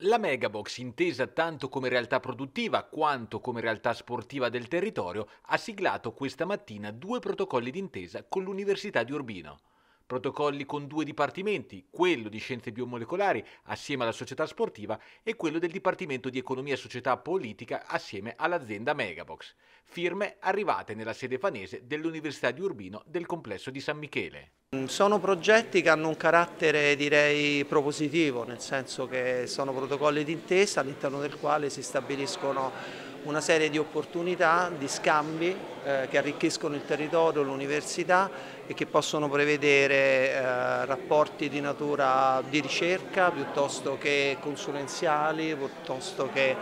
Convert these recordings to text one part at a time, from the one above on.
La Megabox, intesa tanto come realtà produttiva quanto come realtà sportiva del territorio, ha siglato questa mattina due protocolli d'intesa con l'Università di Urbino. Protocolli con due dipartimenti, quello di scienze biomolecolari assieme alla società sportiva e quello del Dipartimento di Economia e Società Politica assieme all'azienda Megabox. Firme arrivate nella sede fanese dell'Università di Urbino del complesso di San Michele. Sono progetti che hanno un carattere direi propositivo, nel senso che sono protocolli d'intesa all'interno del quale si stabiliscono una serie di opportunità, di scambi eh, che arricchiscono il territorio, l'università e che possono prevedere eh, rapporti di natura di ricerca piuttosto che consulenziali, piuttosto che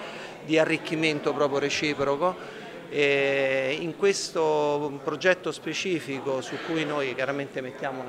di arricchimento proprio reciproco. E in questo progetto specifico su cui noi chiaramente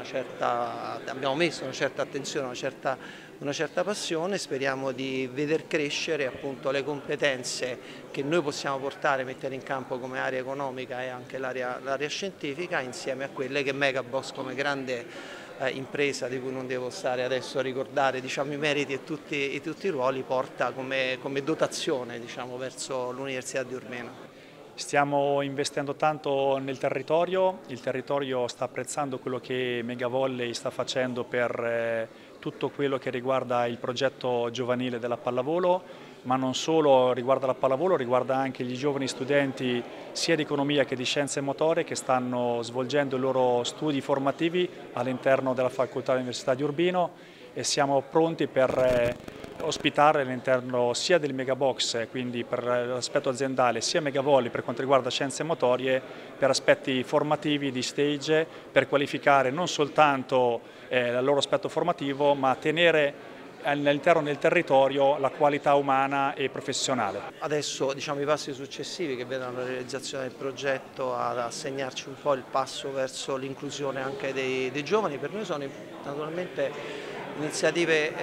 certa, abbiamo messo una certa attenzione, una certa, una certa passione, speriamo di veder crescere appunto, le competenze che noi possiamo portare, mettere in campo come area economica e anche l'area scientifica insieme a quelle che Megabox come grande eh, impresa di cui non devo stare adesso a ricordare diciamo, i meriti e tutti, e tutti, i ruoli porta come, come dotazione diciamo, verso l'Università di Urbino. Stiamo investendo tanto nel territorio, il territorio sta apprezzando quello che Megavolley sta facendo per eh, tutto quello che riguarda il progetto giovanile della pallavolo, ma non solo riguarda la pallavolo, riguarda anche gli giovani studenti sia di economia che di scienze motorie che stanno svolgendo i loro studi formativi all'interno della facoltà dell'Università di Urbino e siamo pronti per eh, ospitare all'interno sia del Megabox, quindi per l'aspetto aziendale, sia Megavolley per quanto riguarda scienze motorie, per aspetti formativi di stage, per qualificare non soltanto eh, il loro aspetto formativo, ma tenere all'interno del territorio la qualità umana e professionale. Adesso diciamo, i passi successivi che vedono la realizzazione del progetto ad assegnarci un po' il passo verso l'inclusione anche dei, dei giovani, per noi sono naturalmente iniziative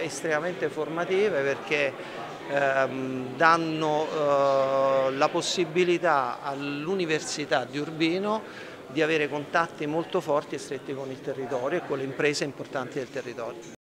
eh, estremamente formative perché ehm, danno eh, la possibilità all'Università di Urbino di avere contatti molto forti e stretti con il territorio e con le imprese importanti del territorio.